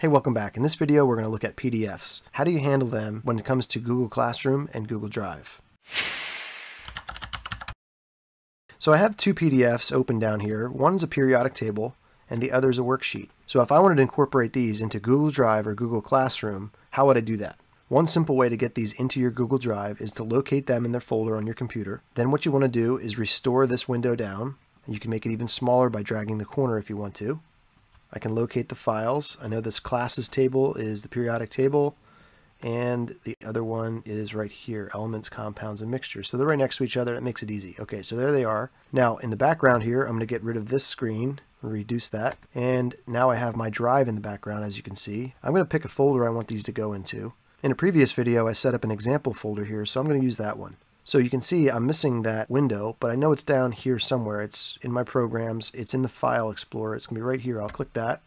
Hey, welcome back. In this video, we're going to look at PDFs. How do you handle them when it comes to Google Classroom and Google Drive? So I have two PDFs open down here. One's a periodic table and the other is a worksheet. So if I wanted to incorporate these into Google Drive or Google Classroom, how would I do that? One simple way to get these into your Google Drive is to locate them in their folder on your computer. Then what you want to do is restore this window down. You can make it even smaller by dragging the corner if you want to. I can locate the files. I know this classes table is the periodic table and the other one is right here, elements, compounds, and mixtures. So they're right next to each other. It makes it easy. Okay, so there they are. Now in the background here, I'm going to get rid of this screen, reduce that, and now I have my drive in the background as you can see. I'm going to pick a folder I want these to go into. In a previous video, I set up an example folder here, so I'm going to use that one. So you can see I'm missing that window, but I know it's down here somewhere. It's in my programs. It's in the File Explorer. It's going to be right here. I'll click that,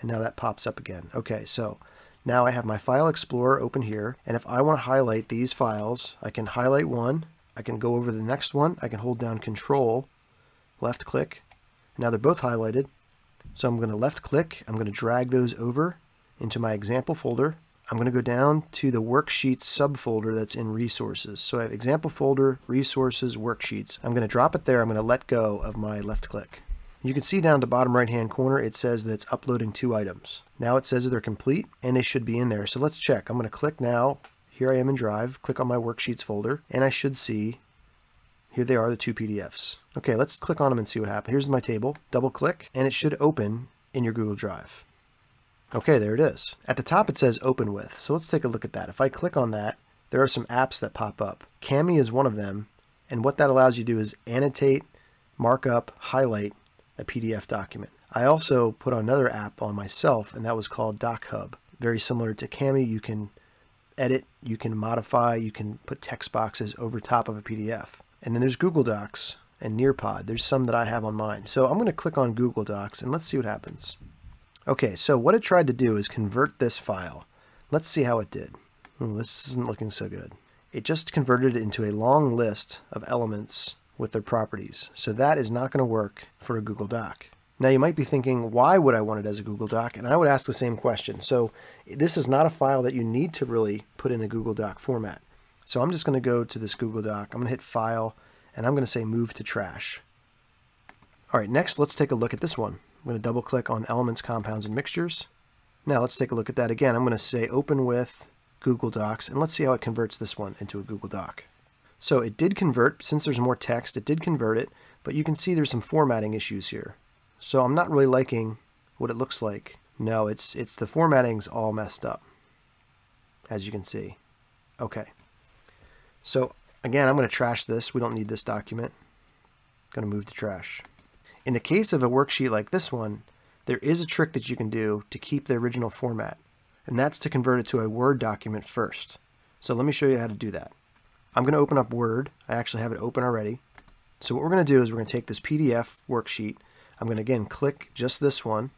and now that pops up again. Okay, so now I have my File Explorer open here, and if I want to highlight these files, I can highlight one, I can go over the next one, I can hold down Control, left click. Now they're both highlighted, so I'm going to left click, I'm going to drag those over into my example folder, I'm going to go down to the worksheets subfolder that's in resources. So I have example folder, resources, worksheets. I'm going to drop it there. I'm going to let go of my left click. You can see down at the bottom right hand corner it says that it's uploading two items. Now it says that they're complete and they should be in there. So let's check. I'm going to click now. Here I am in Drive. Click on my worksheets folder and I should see here they are, the two PDFs. Okay, let's click on them and see what happens. Here's my table. Double click and it should open in your Google Drive. Okay, there it is. At the top it says open with. So let's take a look at that. If I click on that, there are some apps that pop up. Kami is one of them. And what that allows you to do is annotate, markup, highlight a PDF document. I also put another app on myself and that was called DocHub. Very similar to Kami, you can edit, you can modify, you can put text boxes over top of a PDF. And then there's Google Docs and Nearpod. There's some that I have on mine. So I'm going to click on Google Docs and let's see what happens. Okay, so what it tried to do is convert this file. Let's see how it did. Ooh, this isn't looking so good. It just converted it into a long list of elements with their properties. So that is not going to work for a Google Doc. Now you might be thinking, why would I want it as a Google Doc? And I would ask the same question. So this is not a file that you need to really put in a Google Doc format. So I'm just going to go to this Google Doc. I'm going to hit File, and I'm going to say Move to Trash. All right, next let's take a look at this one. I'm going to double click on Elements, Compounds, and Mixtures. Now let's take a look at that again. I'm going to say Open with Google Docs, and let's see how it converts this one into a Google Doc. So it did convert, since there's more text, it did convert it, but you can see there's some formatting issues here. So I'm not really liking what it looks like. No, it's, it's the formatting's all messed up, as you can see. Okay. So again, I'm going to trash this. We don't need this document. Going to move to trash. In the case of a worksheet like this one, there is a trick that you can do to keep the original format, and that's to convert it to a Word document first. So let me show you how to do that. I'm going to open up Word. I actually have it open already. So what we're going to do is we're going to take this PDF worksheet. I'm going to again click just this one.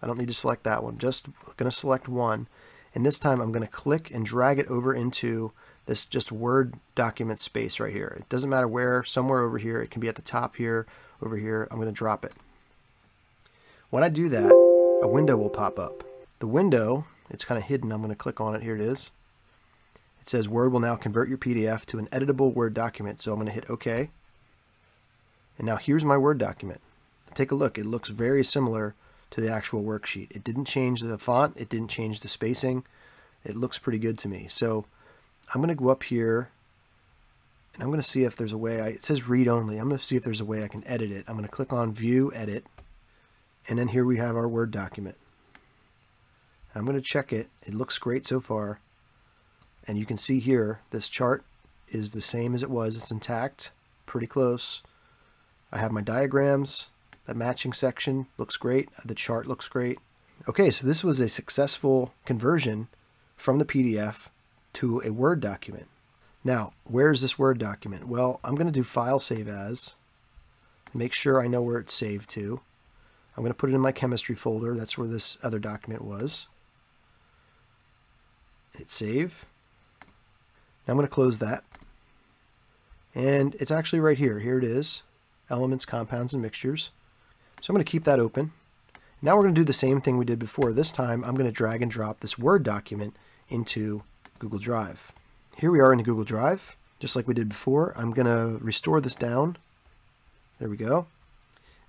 I don't need to select that one. Just going to select one. And this time I'm going to click and drag it over into this just Word document space right here. It doesn't matter where, somewhere over here. It can be at the top here over here, I'm going to drop it. When I do that, a window will pop up. The window, it's kind of hidden. I'm going to click on it. Here it is. It says Word will now convert your PDF to an editable Word document. So I'm going to hit OK. And now here's my Word document. Take a look. It looks very similar to the actual worksheet. It didn't change the font. It didn't change the spacing. It looks pretty good to me. So I'm going to go up here and I'm going to see if there's a way, I, it says read only. I'm going to see if there's a way I can edit it. I'm going to click on view, edit, and then here we have our Word document. I'm going to check it. It looks great so far. And you can see here, this chart is the same as it was. It's intact, pretty close. I have my diagrams. That matching section looks great. The chart looks great. Okay, so this was a successful conversion from the PDF to a Word document. Now, where is this Word document? Well, I'm going to do File Save As. Make sure I know where it's saved to. I'm going to put it in my chemistry folder. That's where this other document was. Hit Save. Now I'm going to close that. And it's actually right here. Here it is. Elements, Compounds, and Mixtures. So I'm going to keep that open. Now we're going to do the same thing we did before. This time I'm going to drag and drop this Word document into Google Drive. Here we are in the Google Drive. Just like we did before, I'm going to restore this down. There we go.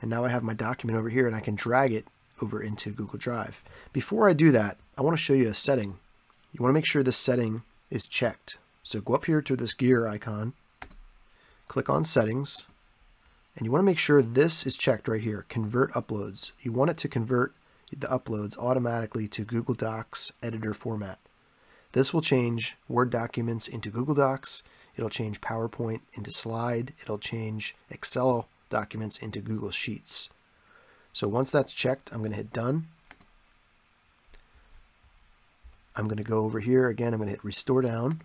And now I have my document over here and I can drag it over into Google Drive. Before I do that, I want to show you a setting. You want to make sure this setting is checked. So go up here to this gear icon, click on settings, and you want to make sure this is checked right here, convert uploads. You want it to convert the uploads automatically to Google Docs editor format. This will change Word documents into Google Docs. It'll change PowerPoint into Slide. It'll change Excel documents into Google Sheets. So once that's checked, I'm going to hit done. I'm going to go over here again. I'm going to hit restore down.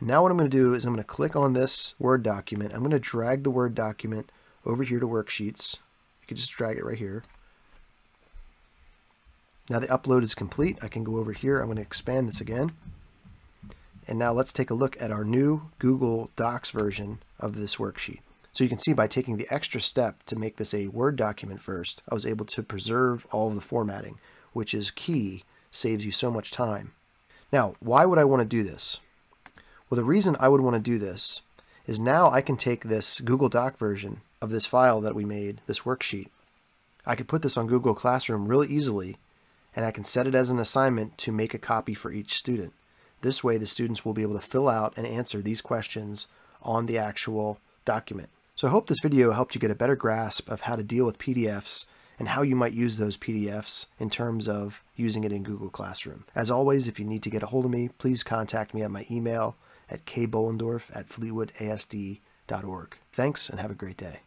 And now what I'm going to do is I'm going to click on this Word document. I'm going to drag the Word document over here to Worksheets. You can just drag it right here. Now the upload is complete. I can go over here. I'm going to expand this again. And now let's take a look at our new Google Docs version of this worksheet. So you can see by taking the extra step to make this a Word document first, I was able to preserve all of the formatting, which is key, saves you so much time. Now, why would I want to do this? Well, the reason I would want to do this is now I can take this Google Doc version of this file that we made, this worksheet. I could put this on Google Classroom really easily, and I can set it as an assignment to make a copy for each student. This way, the students will be able to fill out and answer these questions on the actual document. So I hope this video helped you get a better grasp of how to deal with PDFs and how you might use those PDFs in terms of using it in Google Classroom. As always, if you need to get a hold of me, please contact me at my email at kbollendorf at fleetwoodasd.org. Thanks and have a great day.